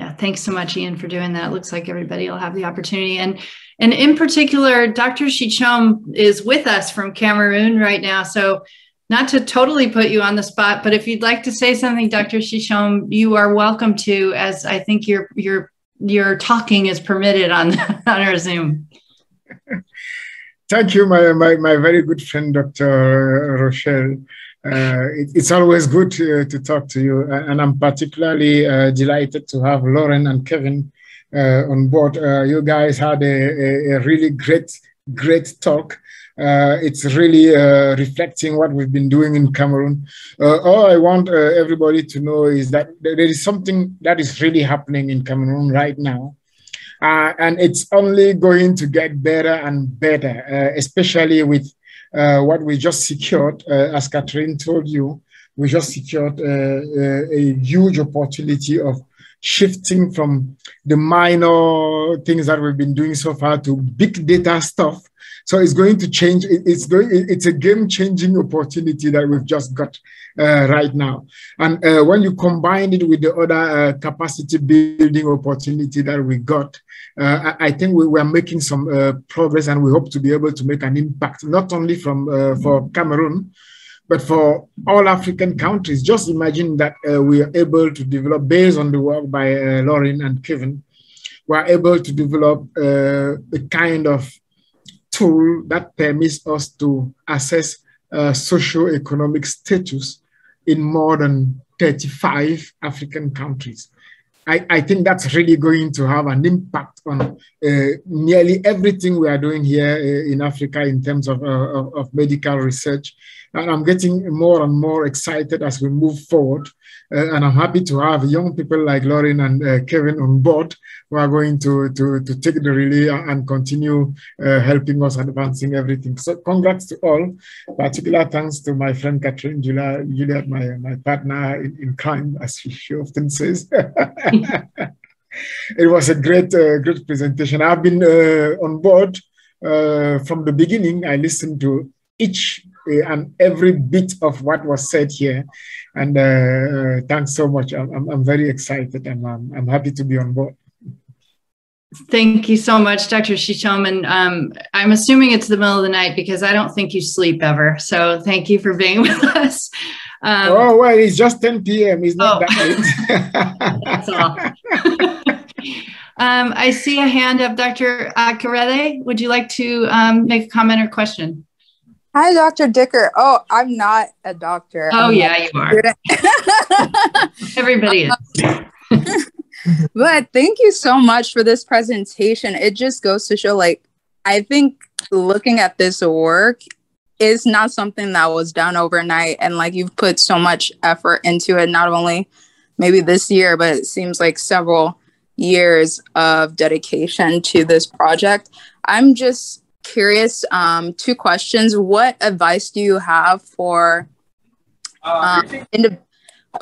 yeah thanks so much ian for doing that It looks like everybody will have the opportunity and and in particular dr chichom is with us from cameroon right now so not to totally put you on the spot but if you'd like to say something dr chichom you are welcome to as i think you're you're your talking is permitted on <laughs> on our Zoom. Thank you, my, my, my very good friend, Dr. Rochelle. Uh, it, it's always good to, to talk to you, and I'm particularly uh, delighted to have Lauren and Kevin uh, on board. Uh, you guys had a, a, a, really great, great talk. Uh, it's really uh, reflecting what we've been doing in Cameroon. Uh, all I want uh, everybody to know is that there is something that is really happening in Cameroon right now. Uh, and it's only going to get better and better, uh, especially with Uh, what we just secured, uh, as Catherine told you, we just secured uh, a huge opportunity of shifting from the minor things that we've been doing so far to big data stuff So it's going to change. It's going. It's a game-changing opportunity that we've just got uh, right now. And uh, when you combine it with the other uh, capacity building opportunity that we got, uh, I, I, think we, are making some uh, progress, and we hope to be able to make an impact not only from for Cameroon, but for all African countries. Just imagine that we are able to develop based on the work by Lauren and Kevin. We are able to develop the kind of tool that permits us to assess uh, socio-economic status in more than 35 African countries. I, I, think that's really going to have an impact on uh, nearly everything we are doing here uh, in Africa in terms of, uh, of, of, medical research. And I'm getting more and more excited as we move forward uh, and I'm happy to have young people like Lauren and uh, Kevin on board who are going to, to, to take the relay and continue uh, helping us advancing everything. So congrats to all. Particular thanks to my friend Catherine Julia, Juliet, my, my partner in, in crime, as she often says. <laughs> it was a great, uh, great presentation. I've been uh, on board uh, from the beginning. I listened to each and every bit of what was said here. And uh, uh, thanks so much. I'm, I'm, very excited and I'm, I'm happy to be on board. Thank you so much, Dr. Chichom. And um, I'm assuming it's the middle of the night because I don't think you sleep ever. So thank you for being <laughs> with us. Um, oh, well, it's just 10 p.m. It's not oh. that late. <laughs> That's all. <laughs> um, I see a hand up, Dr. Akerele. Would you like to um, make a comment or question? Hi, Dr. Dicker. Oh, I'm not a doctor. Oh, I'm yeah, you are. <laughs> Everybody is. <laughs> but thank you so much for this presentation. It just goes to show, like, I think looking at this work is not something that was done overnight. And, like, you've put so much effort into it, not only maybe this year, but it seems like several years of dedication to this project. I'm just curious um, two questions. What advice do you have for um, indi-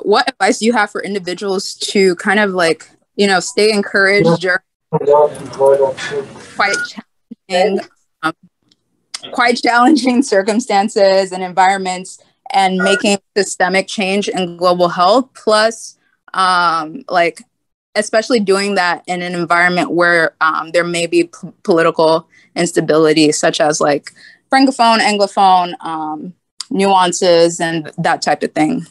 what advice do you have for individuals to kind of like you know stay encouraged during quite challenging um, quite challenging circumstances and environments and making systemic change in global health? Plus um, like especially doing that in an environment where um, there may be p- political instability, such as like francophone, anglophone um, nuances, and that type of thing?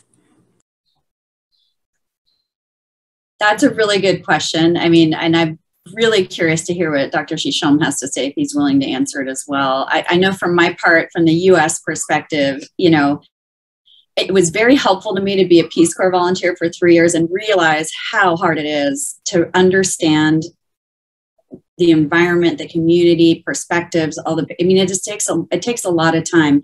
That's a really good question. I mean, and I'm really curious to hear what Dr. Chichom has to say if he's willing to answer it as well. I, I know from my part, from the US perspective, you know, it was very helpful to me to be a Peace Corps volunteer for three years and realize how hard it is to understand the environment, the community, perspectives, all the I mean, it just takes a it takes a lot of time.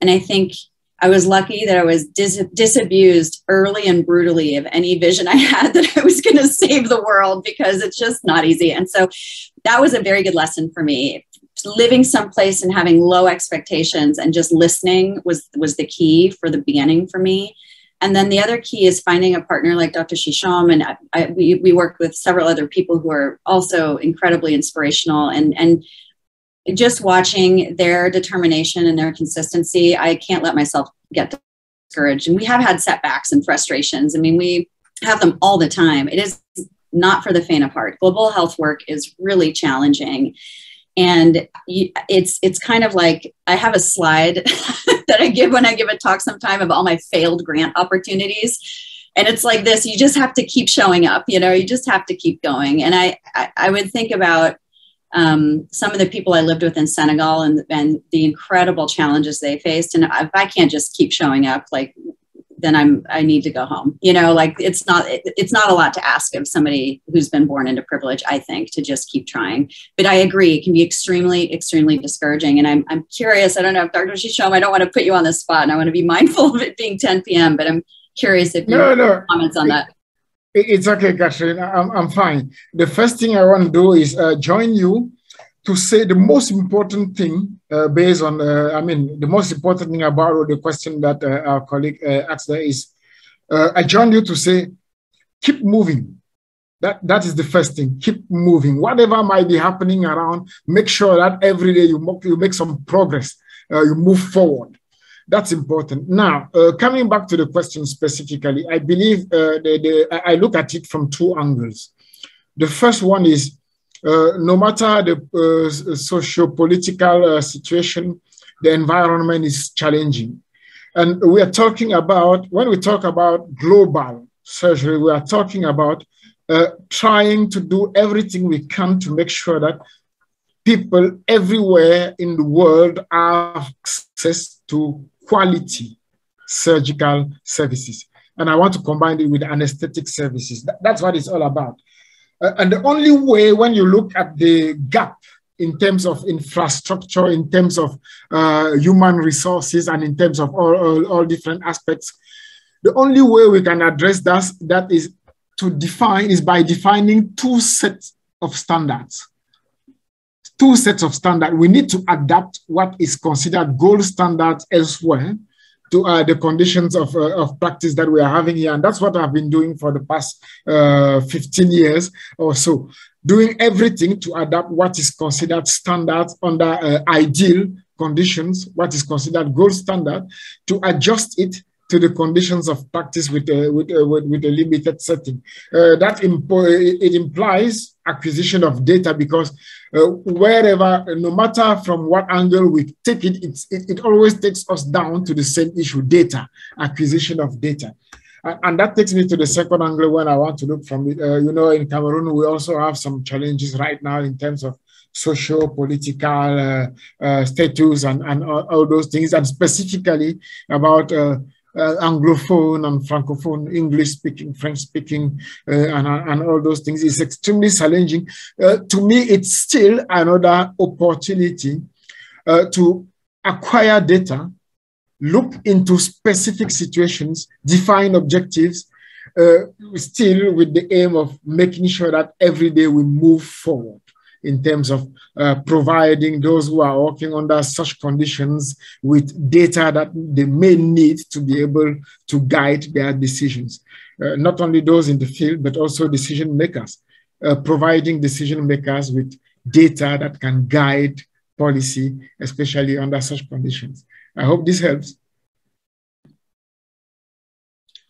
And I think I was lucky that I was dis- disabused early and brutally of any vision I <laughs> had that I was going to save the world because it's just not easy. And so that was a very good lesson for me. Living someplace and having low expectations and just listening was was the key for the beginning for me. And then the other key is finding a partner like Dr. Chichom And I, I, we, we work with several other people who are also incredibly inspirational. And, and just watching their determination and their consistency, I can't let myself get discouraged. And we have had setbacks and frustrations. I mean, we have them all the time. It is not for the faint of heart. Global health work is really challenging and it's it's kind of like i have a slide <laughs> that i give when i give a talk sometime of all my failed grant opportunities. And it's like this you just have to keep showing up you know you just have to keep going. And i i, I would think about um, some of the people i lived with in senegal and, and the incredible challenges they faced. And if i can't just keep showing up like then I'm I need to go home. You know, like it's not it, it's not a lot to ask of somebody who's been born into privilege. I think to just keep trying. But I agree, it can be extremely extremely discouraging. And I'm I'm curious. I don't know if Dr. Chichom, I don't want to put you on the spot, and I want to be <laughs> mindful of it being 10 p.m. But I'm curious if you no, no. comments on that. It's okay, Catherine. I'm, I'm fine. The first thing I want to do is uh, join you to say the most important thing uh, based on, uh, I mean, the most important thing about the question that uh, our colleague uh, asked there is, uh, I join you to say, keep moving. That, that is the first thing. Keep moving. Whatever might be happening around, make sure that every day you, you make some progress, uh, you move forward. That's important. Now, coming back to the question specifically, I believe the, the, I look at it from two angles. The first one is uh, no matter the uh, socio-political uh, situation, the environment is challenging. And we are talking about, when we talk about global surgery, we are talking about uh, trying to do everything we can to make sure that people everywhere in the world have access to quality surgical services. And I want to combine it with anesthetic services. That's what it's all about. Uh, and the only way, when you look at the gap in terms of infrastructure, in terms of uh, human resources, and in terms of all, all, all, different aspects, the only way we can address that, that is to define is by defining two sets of standards. Two sets of standards. We need to adapt what is considered gold standards elsewhere to uh, the conditions of, uh, of practice that we are having here. And that's what I've been doing for the past uh, 15 years or so, doing everything to adapt what is considered standard under uh, ideal conditions, what is considered gold standard, to adjust it to the conditions of practice with a, with a, with a limited setting. Uh, that impo- it implies acquisition of data because uh, wherever, no matter from what angle we take it, it, it always takes us down to the same issue, data, acquisition of data. And that takes me to the second angle when I want to look from it. Uh, you know, in Cameroon, we also have some challenges right now in terms of social, political uh, uh, status and, and all, all, those things, and specifically about uh, uh, Anglophone and Francophone, English speaking, French speaking, uh, and, and all those things is extremely challenging. Uh, to me, it's still another opportunity uh, to acquire data, look into specific situations, define objectives, uh, still with the aim of making sure that every day we move forward in terms of uh, providing those who are working under such conditions with data that they may need to be able to guide their decisions. Uh, not only those in the field, but also decision makers, uh, providing decision makers with data that can guide policy, especially under such conditions. I hope this helps.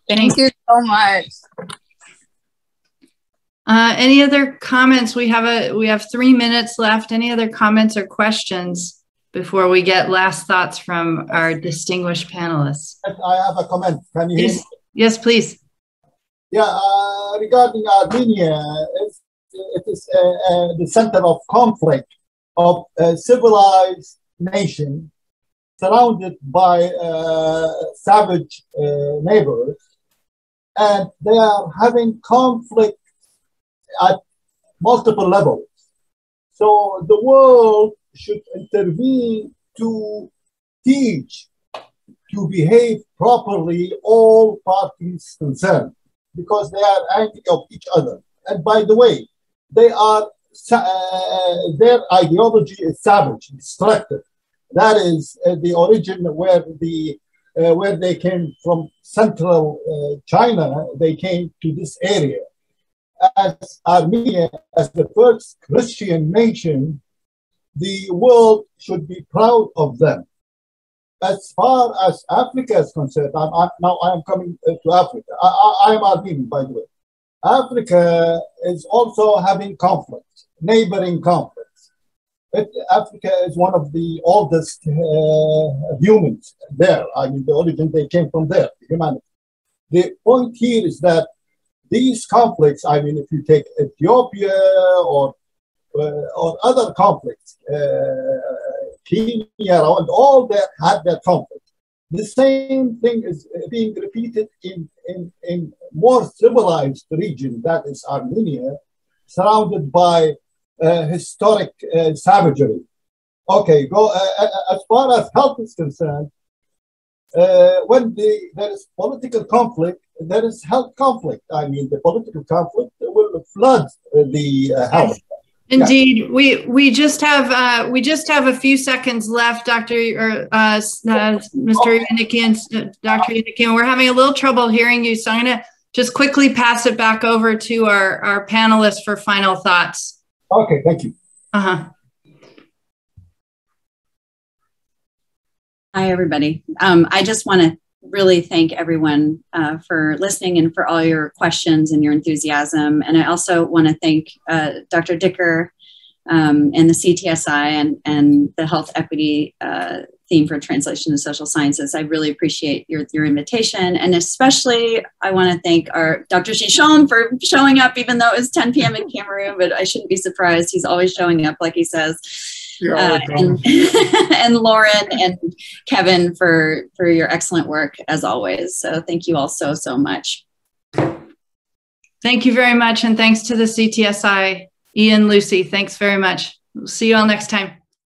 Thank you so much. Uh, any other comments? We have a we have three minutes left. Any other comments or questions before we get last thoughts from our distinguished panelists? I have a comment. Can you yes, yes please. Yeah, uh, regarding Armenia, it is uh, uh, the center of conflict of a civilized nation surrounded by uh, savage uh, neighbors, and they are having conflict at multiple levels. So the world should intervene to teach to behave properly all parties concerned because they are angry of each other. And by the way, they are uh, their ideology is savage, destructive. That is uh, the origin where the uh, where they came from central uh, China. They came to this area as Armenia, as the first Christian nation, the world should be proud of them. As far as Africa is concerned, I'm, I, now I am coming uh, to Africa. I, am Armenian, by the way. Africa is also having conflicts, neighboring conflicts. It, Africa is one of the oldest uh, humans there. I mean, the origin, they came from there, humanity. The point here is that these conflicts, I mean, if you take Ethiopia or uh, or other conflicts, uh, Kenya, and all that had that conflict. The same thing is being repeated in, in, in more civilized region, that is Armenia, surrounded by uh, historic uh, savagery. Okay, go uh, uh, as far as health is concerned. Uh, when the, there is political conflict, there is health conflict. I mean, the political conflict will flood the uh, health. Indeed, yeah. we we just have uh, we just have a few seconds left, Doctor or uh, uh, Mr. Yanikian, uh, Dr. Yanikian. We're having a little trouble hearing you, so I'm going to just quickly pass it back over to our, our panelists for final thoughts. Okay, thank you. Uh-huh. Hi, everybody. Um, I just want to really thank everyone uh, for listening and for all your questions and your enthusiasm. And I also want to thank uh, Dr. Dicker um, and the CTSI and, and the health equity uh, theme for translation to social sciences. I really appreciate your, your invitation. And especially I want to thank our Dr. Chichom for showing up, even though it was 10 p.m. in Cameroon, but I shouldn't be surprised. He's always showing up, like he says. Uh, and, <laughs> and, Lauren and Kevin for for your excellent work as always. So thank you all so so much. Thank you very much, and thanks to the CTSI, Ian, Lucy. Thanks very much. We'll see you all next time.